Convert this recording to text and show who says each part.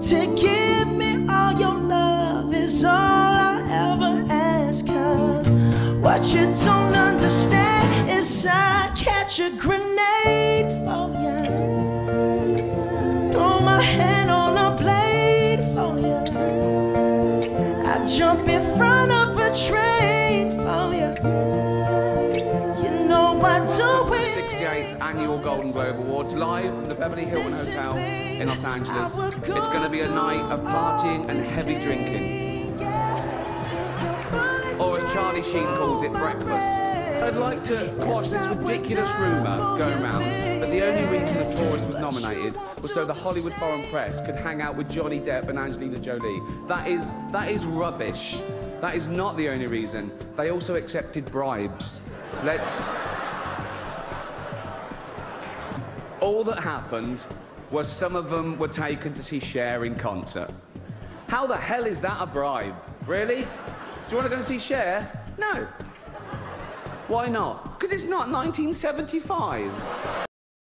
Speaker 1: to give me all your love is all I ever ask. Cause what you don't understand is I catch a grenade for you. Throw my hand on a blade for you. I jump in front of a train I do
Speaker 2: The 68th Annual Golden Globe Awards live from the Beverly Hilton Hotel in Los Angeles. It's going to be a night of partying and heavy drinking, or as Charlie Sheen calls it, breakfast. I'd like to quash this ridiculous rumour going around that the only reason The Tourist was nominated was so the Hollywood foreign press could hang out with Johnny Depp and Angelina Jolie. That is that is rubbish. That is not the only reason. They also accepted bribes. Let's. All that happened was some of them were taken to see Cher in concert. How the hell is that a bribe? Really? Do you want to go and see Cher? No. Why not? Because it's not 1975.